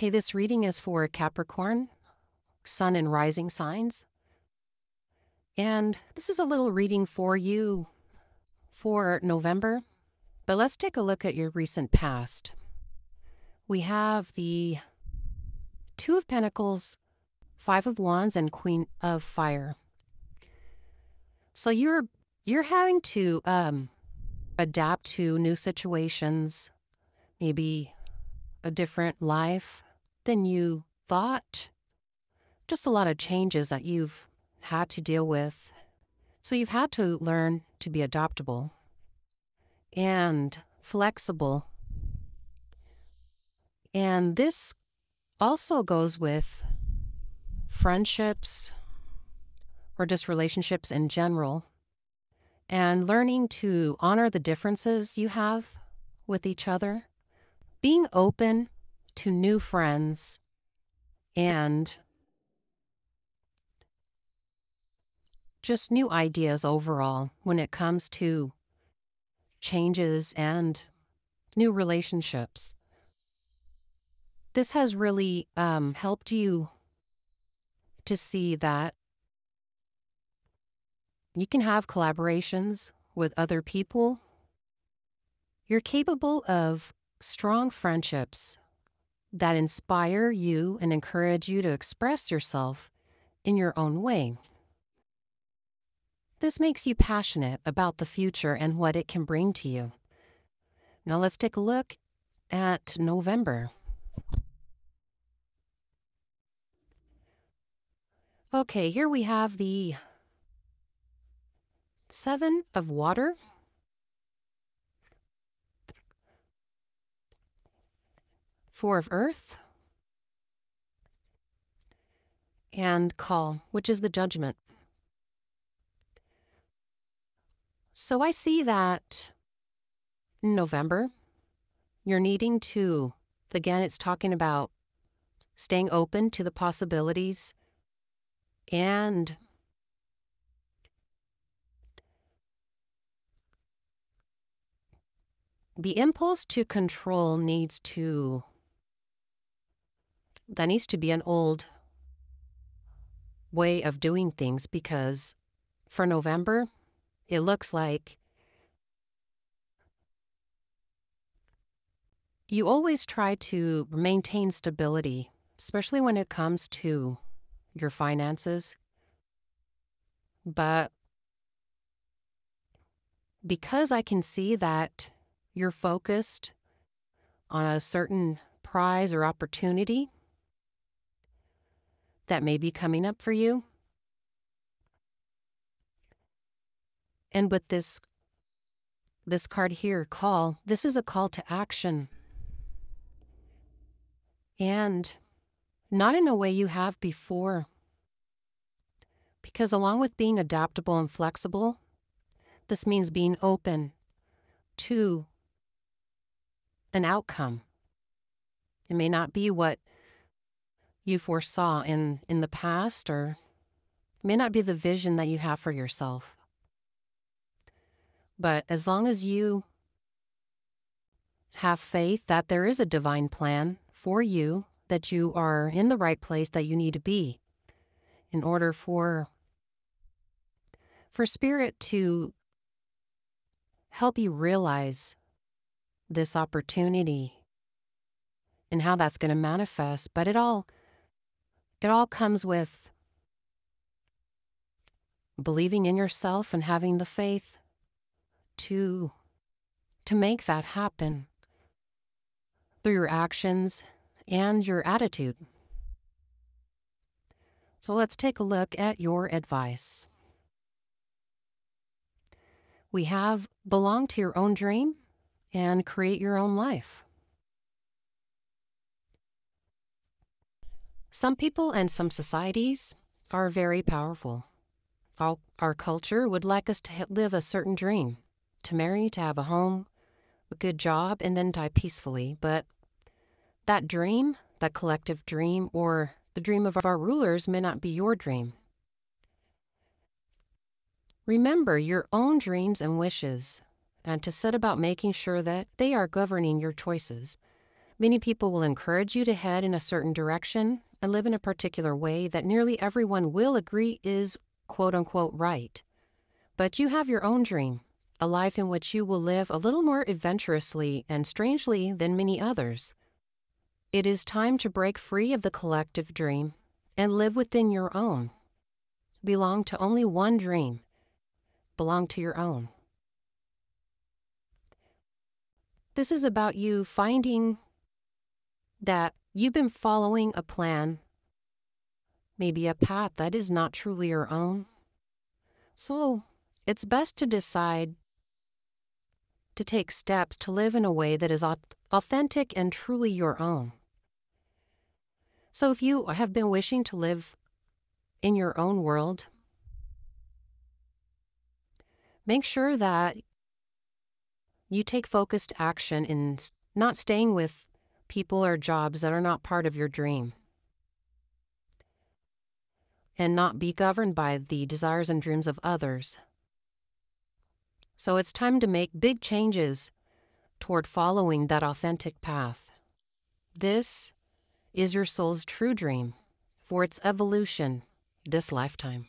Okay, this reading is for Capricorn, Sun and Rising signs. And this is a little reading for you for November. But let's take a look at your recent past. We have the Two of Pentacles, Five of Wands, and Queen of Fire. So you're you're having to um, adapt to new situations, maybe a different life than you thought. Just a lot of changes that you've had to deal with. So you've had to learn to be adaptable and flexible. And this also goes with friendships or just relationships in general and learning to honor the differences you have with each other, being open to new friends, and just new ideas overall when it comes to changes and new relationships. This has really um, helped you to see that you can have collaborations with other people. You're capable of strong friendships that inspire you and encourage you to express yourself in your own way. This makes you passionate about the future and what it can bring to you. Now let's take a look at November. Okay, here we have the Seven of water. Four of earth. And call, which is the judgment. So I see that in November, you're needing to, again, it's talking about staying open to the possibilities and the impulse to control needs to that needs to be an old way of doing things because for November it looks like you always try to maintain stability especially when it comes to your finances. But because I can see that you're focused on a certain prize or opportunity that may be coming up for you. And with this this card here, call, this is a call to action. And not in a way you have before. Because along with being adaptable and flexible, this means being open to an outcome. It may not be what you foresaw in, in the past, or may not be the vision that you have for yourself. But as long as you have faith that there is a divine plan for you, that you are in the right place that you need to be in order for for spirit to help you realize this opportunity and how that's going to manifest but it all it all comes with believing in yourself and having the faith to to make that happen through your actions and your attitude so let's take a look at your advice we have belong to your own dream and create your own life. Some people and some societies are very powerful. Our, our culture would like us to live a certain dream to marry, to have a home, a good job, and then die peacefully. But that dream, that collective dream, or the dream of our rulers may not be your dream. Remember your own dreams and wishes and to set about making sure that they are governing your choices. Many people will encourage you to head in a certain direction and live in a particular way that nearly everyone will agree is quote unquote right. But you have your own dream, a life in which you will live a little more adventurously and strangely than many others. It is time to break free of the collective dream and live within your own. Belong to only one dream. Belong to your own. This is about you finding that you've been following a plan, maybe a path that is not truly your own. So it's best to decide to take steps to live in a way that is authentic and truly your own. So if you have been wishing to live in your own world, make sure that you take focused action in not staying with people or jobs that are not part of your dream. And not be governed by the desires and dreams of others. So it's time to make big changes toward following that authentic path. This is your soul's true dream for its evolution this lifetime.